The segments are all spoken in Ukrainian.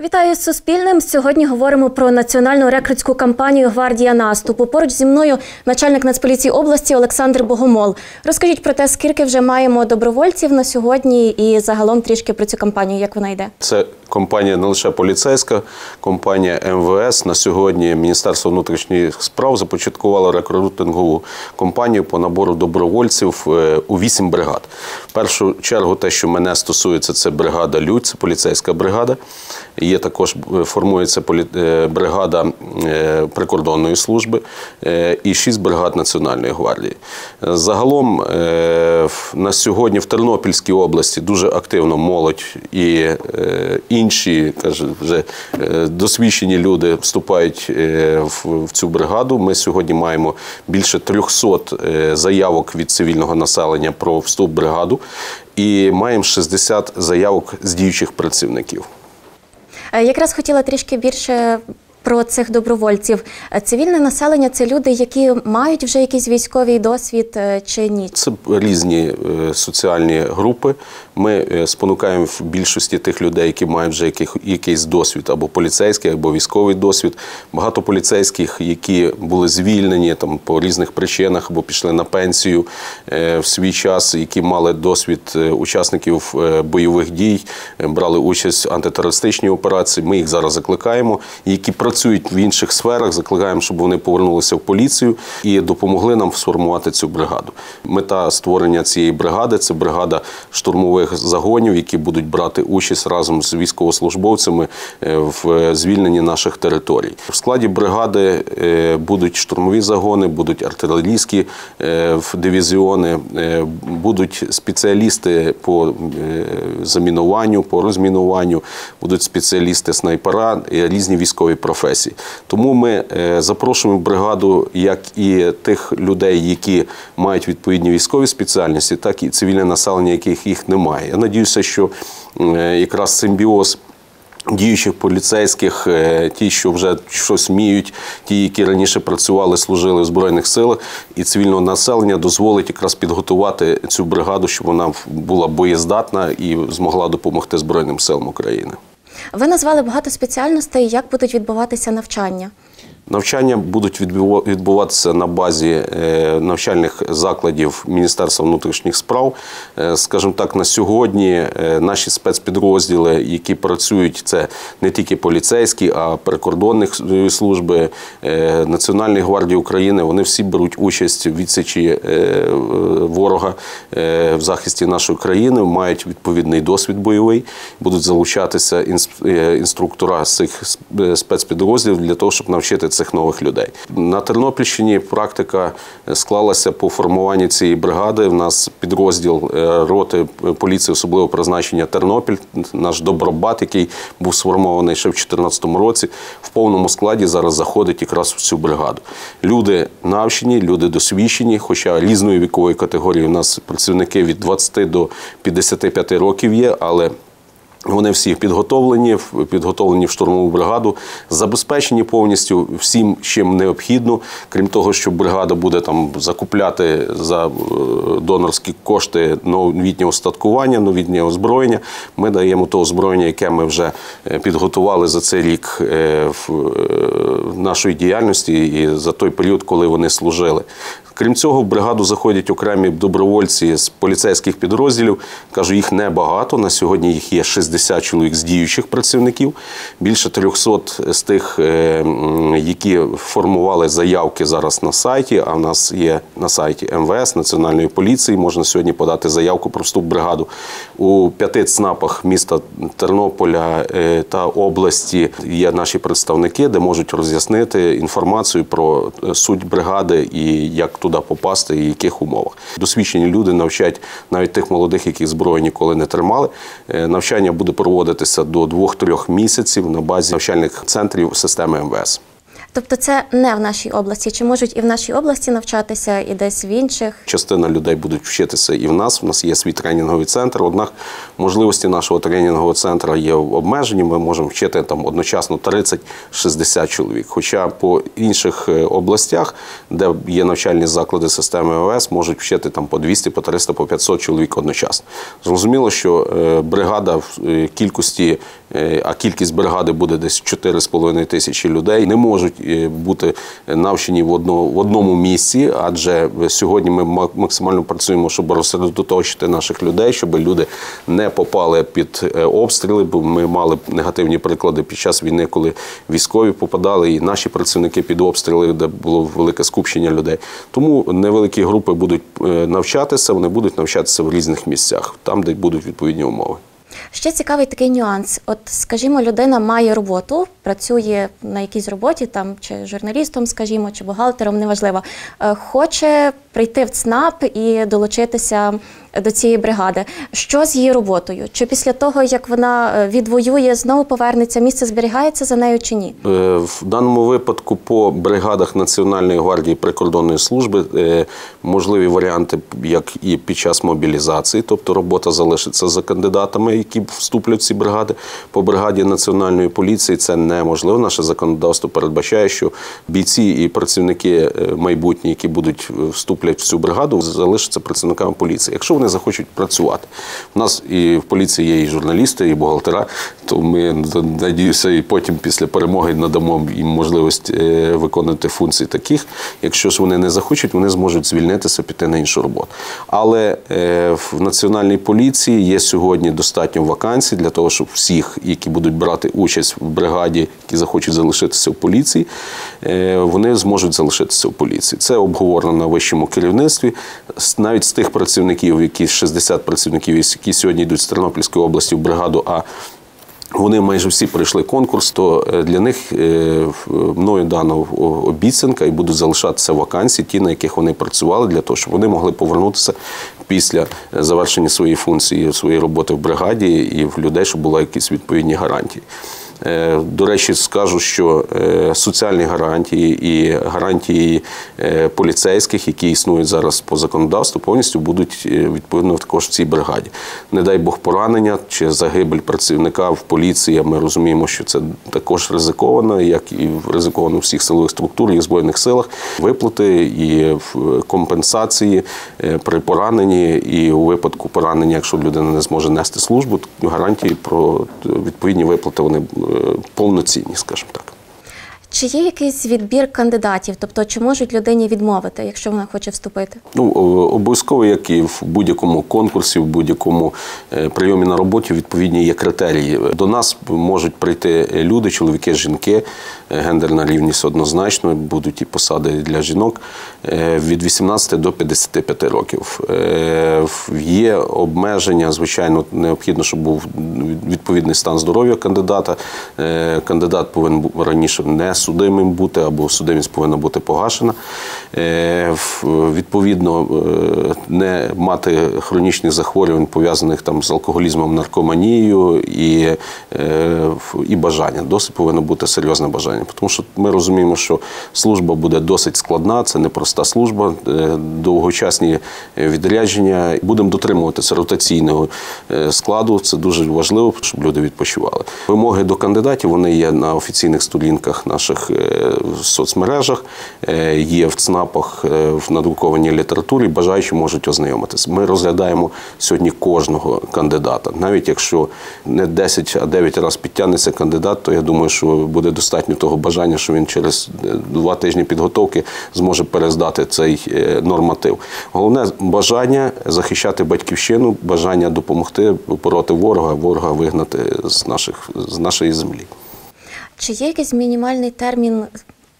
Вітаю з Суспільним. Сьогодні говоримо про національну рекрутську кампанію Гвардія наступу. Поруч зі мною начальник Нацполіції області Олександр Богомол. Розкажіть про те, скільки вже маємо добровольців на сьогодні, і загалом трішки про цю кампанію, як вона йде. Це компанія не лише поліцейська, компанія МВС. На сьогодні Міністерство внутрішніх справ започаткувало рекрутингову кампанію по набору добровольців е, у вісім бригад. Першу чергу, те, що мене стосується, це бригада Людь, це поліцейська бригада. Є також е, формується е, бригада е, прикордонної служби і шість бригад Національної гвардії. Загалом на сьогодні в Тернопільській області дуже активно молодь і інші каже, вже досвідчені люди вступають в, цю бригаду. Ми сьогодні маємо більше 300 е, заявок від цивільного населення про вступ в бригаду і маємо 60 заявок з діючих працівників. Е, Якраз хотіла трішки більше про цих добровольців. Е, Цивільне населення це люди, які мають вже якийсь військовий досвід е, чи ні? Це різні соціальні групи. Ми е, спонукаємо в більшості тих людей, які мають вже якийсь досвід, або поліцейський, або військовий досвід. Багато поліцейських, які були звільнені там по різних причинах, або пішли на пенсію е, в свій час, які мали досвід е, учасників бойових дій, брали участь в антитерористичній операції. Ми їх зараз закликаємо, які працюють в інших сферах. Закликаємо, щоб вони повернулися в поліцію і допомогли нам сформувати цю бригаду. Мета створення цієї бригади це бригада штурмових загонів, які будуть брати участь разом з військовослужбовцями е, в звільненні наших територій. В складі бригади е, будуть штурмові загони, будуть артилерійські е, дивізіони, е, будуть спеціалісти по е, замінуванню, по розмінуванню, будуть спеціалісти снайпера, різні військові професії. Тому ми е, запрошуємо бригаду як і тих людей, які мають відповідні військові спеціальності, так і цивільне населення, яких їх немає. Я надіюся, що е, якраз симбіоз. Діючих поліцейських, е, ті, що вже щось вміють, ті, які раніше працювали, служили в збройних силах, і цивільного населення дозволить якраз підготувати цю бригаду, щоб вона була боєздатна і змогла допомогти Збройним силам України. Ви назвали багато спеціальностей, як будуть відбуватися навчання. Навчання будуть відбува- відбуватися на базі е, навчальних закладів Міністерства внутрішніх справ. Е, Скажімо так, на сьогодні е, наші спецпідрозділи, які працюють, це не тільки поліцейські, а прикордонні служби Національної гвардії України. Вони всі беруть участь в відсічі ворога в захисті нашої країни, мають відповідний досвід бойовий, будуть залучатися інструктора цих спецпідрозділів для того, щоб навчити цих нових людей. На Тернопільщині практика склалася по формуванню цієї бригади. В нас підрозділ е, роти поліції особливого призначення Тернопіль, наш добробат, який був сформований ще в 2014 році, в повному складі зараз заходить якраз в цю бригаду. Люди навчені, люди досвідчені, хоча різної вікової категорії у нас працівники від 20 до 55 років є, але вони всі підготовлені, підготовлені в штурмову бригаду, забезпечені повністю всім, чим необхідно. Крім того, що бригада буде там закупляти за е, донорські кошти новітнє устаткування, новітнє озброєння. Ми даємо то озброєння, яке ми вже е, підготували за цей рік е, в нашої діяльності і за той період, коли вони служили. Крім цього, в бригаду заходять окремі добровольці з поліцейських підрозділів. Кажу, їх небагато. На сьогодні їх є 60 чоловік з діючих працівників. Більше 300 з тих, е, які формували заявки зараз на сайті. А в нас є на сайті МВС Національної поліції. Можна сьогодні подати заявку про вступ в бригаду у п'яти ЦНАПах міста Тернополя е, та області. Є наші представники, де можуть роз'яснити інформацію про е, суть бригади і як туди попасти, і яких умовах. Досвідчені люди навчать навіть тих молодих, яких зброї ніколи не тримали. Е, Навчання буде проводитися до 2-3 місяців на базі навчальних центрів системи МВС. Тобто це не в нашій області. Чи можуть і в нашій області навчатися, і десь в інших? Частина людей будуть вчитися і в нас. У нас є свій тренінговий центр. Однак можливості нашого тренінгового центру є обмежені. Ми можемо вчити там одночасно 30-60 чоловік. Хоча по інших е, областях, де є навчальні заклади системи ОВС, можуть вчити там по 200, по 300, по 500 чоловік одночасно. Зрозуміло, що е, бригада в е, кількості а кількість бригади буде десь 4,5 тисячі людей, не можуть е, бути навчені в одно- в одному місці, адже сьогодні ми ма- максимально працюємо, щоб розсередоточити наших людей, щоб люди не попали під е, обстріли. Бо ми мали негативні приклади під час війни, коли військові попадали, і наші працівники під обстріли, де було велике скупчення людей. Тому невеликі групи будуть е, навчатися, вони будуть навчатися в різних місцях, там, де будуть відповідні умови. Ще цікавий такий нюанс. От, скажімо, людина має роботу, працює на якійсь роботі, там чи журналістом, скажімо, чи бухгалтером, неважливо. Е, Хоче прийти в ЦНАП і долучитися до цієї бригади. Що з її роботою? Чи після того, як вона е, відвоює, знову повернеться, місце зберігається за нею чи ні? Е, В даному випадку по бригадах Національної гвардії прикордонної служби е, можливі варіанти, як і під час мобілізації, тобто робота залишиться за кандидатами, які вступлять в ці бригади. По бригаді Національної поліції це неможливо. Наше законодавство передбачає, що бійці і працівники майбутні, які будуть вступлять в цю бригаду, залишаться працівниками поліції. Якщо вони захочуть працювати, у нас і в поліції є і журналісти, і бухгалтера, то ми надіюся, і потім після перемоги надамо їм можливість е, виконувати функції таких. Якщо ж вони не захочуть, вони зможуть звільнитися, піти на іншу роботу. Але е, в національній поліції є сьогодні достатньо вакансій для того, щоб всіх, які будуть брати участь в бригаді, які захочуть залишитися в поліції, е, вони зможуть залишитися в поліції. Це обговорено на вищому керівництві. Навіть з тих працівників, які 60 працівників, які сьогодні йдуть з Тернопільської області в бригаду А. Вони майже всі пройшли конкурс, то е, для них е, мною дана обіцянка і будуть залишатися вакансії, ті, на яких вони працювали, для того, щоб вони могли повернутися після завершення своєї функції, своєї роботи в бригаді і в людей, щоб були якісь відповідні гарантії. Е, До речі, скажу, що е, соціальні гарантії і гарантії е, поліцейських, які існують зараз по законодавству, повністю будуть відповідно також в цій бригаді. Не дай Бог поранення чи загибель працівника в поліції. Ми розуміємо, що це також ризиковано, як і ризиковано у всіх силових структурах і збройних силах. Виплати і в- компенсації при пораненні, і у випадку поранення, якщо людина не зможе нести службу, гарантії про відповідні виплати вони повноцінні, скажімо так. Чи є якийсь відбір кандидатів? Тобто, чи можуть людині відмовити, якщо вона хоче вступити? Ну, обов'язково, як і в будь-якому конкурсі, в будь-якому е, прийомі на роботі, відповідні є критерії. До нас можуть прийти люди, чоловіки, жінки, е, гендерна рівність однозначно, будуть і посади для жінок від 18 до 55 років. Е, Є обмеження, звичайно, необхідно, щоб був відповідний стан здоров'я кандидата. Е, Кандидат повинен раніше не судимим бути або судимість повинна бути погашена. Е, Відповідно, е, не мати хронічних захворювань, пов'язаних там з алкоголізмом, наркоманією і, е, і бажання. Досить повинно бути серйозне бажання. Тому що ми розуміємо, що служба буде досить складна, це непроста служба, е, довгочасні е, відрядження. Будемо дотримуватися ротаційного е, складу. Це дуже важливо, щоб люди відпочивали. Вимоги до кандидатів вони є на офіційних сторінках наших соцмережах, є в ЦНАПах в надрукованій літературі. Бажаючі можуть ознайомитися. Ми розглядаємо сьогодні кожного кандидата. Навіть якщо не 10, а 9 разів підтягнеться кандидат, то я думаю, що буде достатньо того бажання, що він через два тижні підготовки зможе перездати цей е, норматив. Головне бажання захищати батьківщину, бажання допомогти побороти ворога, ворога вигнати з наших з нашої землі. Чи є якийсь мінімальний термін,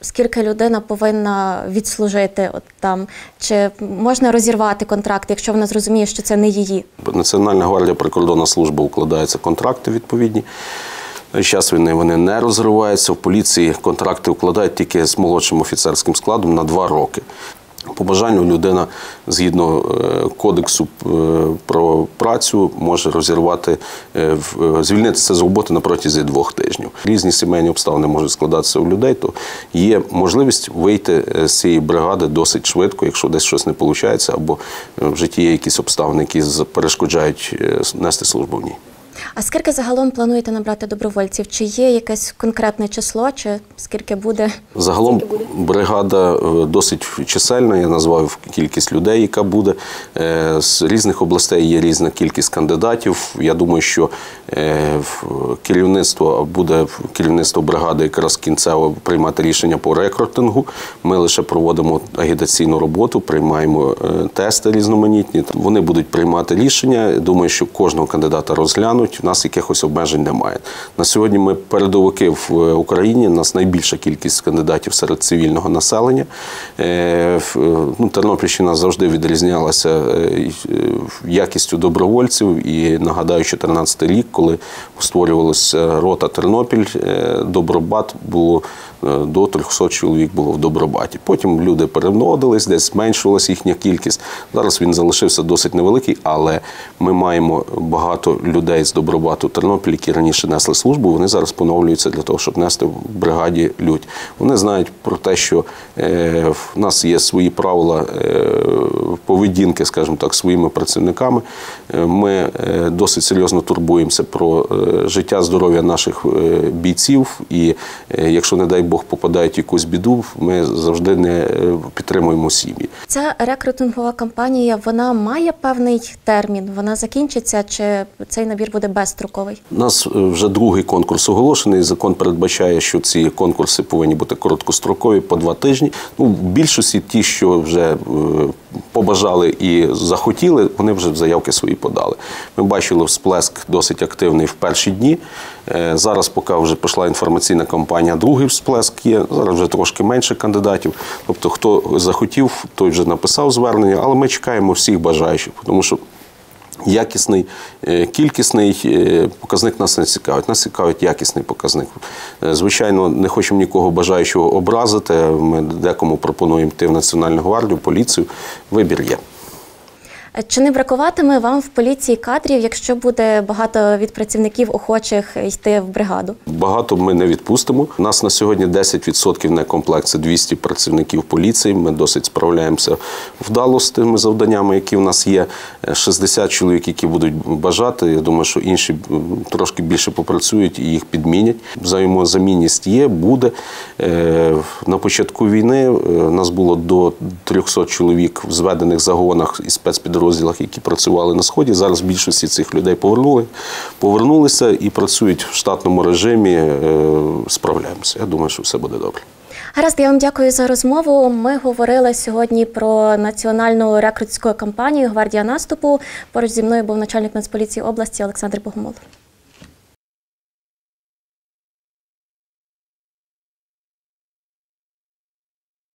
скільки людина повинна відслужити от там? Чи можна розірвати контракт, якщо вона зрозуміє, що це не її? Національна гвардія прикордонна служба укладається контракти відповідні. На час війни вони не розриваються. В поліції контракти укладають тільки з молодшим офіцерським складом на два роки. По бажанню людина згідно е, кодексу е, про працю може розірвати, е, звільнитися з роботи на протязі двох тижнів. Різні сімейні обставини можуть складатися у людей, то є можливість вийти з цієї бригади досить швидко, якщо десь щось не виходить, або в житті є якісь обставини, які перешкоджають нести службу в ній. А скільки загалом плануєте набрати добровольців? Чи є якесь конкретне число, чи скільки буде? Загалом Скільки буде? бригада е, досить чисельна. Я назвав кількість людей, яка буде Е, з різних областей. Є різна кількість кандидатів. Я думаю, що е, керівництво буде керівництво бригади якраз кінцево приймати рішення по рекрутингу. Ми лише проводимо агітаційну роботу, приймаємо тести різноманітні. Вони будуть приймати рішення. Думаю, що кожного кандидата розглянуть. У нас якихось обмежень немає. На сьогодні ми передовики в е, Україні. У нас найбільша кількість кандидатів серед цивільного населення. Е, в- е, Ну, Тернопільщина завжди відрізнялася якістю добровольців. І нагадаю, 14 рік, коли створювалася рота Тернопіль, Добробат було до 300 чоловік було в Добробаті. Потім люди переводились, десь зменшувалася їхня кількість. Зараз він залишився досить невеликий, але ми маємо багато людей з Добробату Тернопіль, які раніше несли службу. Вони зараз поновлюються для того, щоб нести в бригаді людь. Вони знають про те, що е, в нас є свої правила е, поведінки, скажімо так, своїми працівниками. Е, Ми досить серйозно турбуємося про життя, здоров'я наших бійців. І якщо, не дай Бог, попадають в якусь біду, ми завжди не підтримуємо сім'ї. Ця рекрутингова кампанія вона має певний термін. Вона закінчиться, чи цей набір буде безстроковий? У нас е, вже другий конкурс оголошений. Закон передбачає, що ці конкурси повинні бути короткострокові по два тижні. Ну, в більшості ті, що вже е, побажали і захотіли, вони вже заявки свої подали. Ми бачили всплеск досить активний в перші дні. Е, Зараз, поки вже пішла інформаційна кампанія, другий всплеск є. Зараз вже трошки менше кандидатів. Тобто, хто захотів, той вже написав звернення, але ми чекаємо всіх бажаючих, тому що Якісний, е, кількісний е, показник нас не цікавить. Нас цікавить якісний показник. Е, Звичайно, не хочемо нікого бажаючого образити. Ми декому пропонуємо йти в Національну гвардію, поліцію. Вибір є. Чи не бракуватиме вам в поліції кадрів, якщо буде багато від працівників охочих йти в бригаду? Багато ми не відпустимо. У нас на сьогодні 10% не комплект, це 200 працівників поліції. Ми досить справляємося вдало з тими завданнями, які в нас є. Е, 60 чоловік, які будуть бажати. Я думаю, що інші трошки більше попрацюють і їх підмінять. Взаємозамінність є, буде. Е, На початку війни е, нас було до 300 чоловік в зведених загонах і спецпідрозділах, які працювали на сході. Зараз більшості цих людей повернули, повернулися і працюють в штатному режимі. Е, Справляємося. Я думаю, що все буде добре. Гаразд, я вам дякую за розмову. Ми говорили сьогодні про національну рекрутську кампанію Гвардія наступу. Поруч зі мною був начальник Нацполіції області Олександр Богомол.